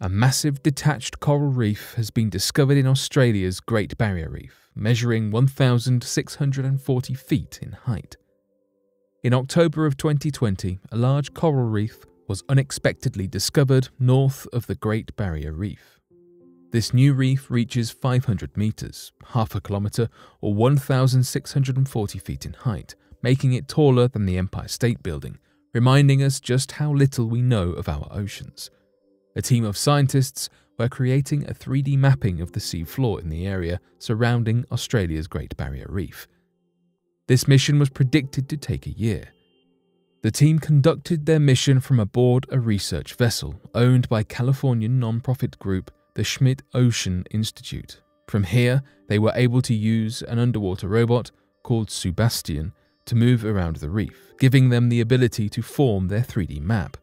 A massive detached coral reef has been discovered in Australia's Great Barrier Reef, measuring 1,640 feet in height. In October of 2020, a large coral reef was unexpectedly discovered north of the Great Barrier Reef. This new reef reaches 500 metres, half a kilometre, or 1,640 feet in height, making it taller than the Empire State Building, reminding us just how little we know of our oceans. A team of scientists were creating a 3D mapping of the sea floor in the area surrounding Australia's Great Barrier Reef. This mission was predicted to take a year. The team conducted their mission from aboard a research vessel owned by Californian nonprofit group the Schmidt Ocean Institute. From here, they were able to use an underwater robot called Subastian to move around the reef, giving them the ability to form their 3D map.